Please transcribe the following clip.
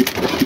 you